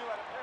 you out of